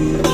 you.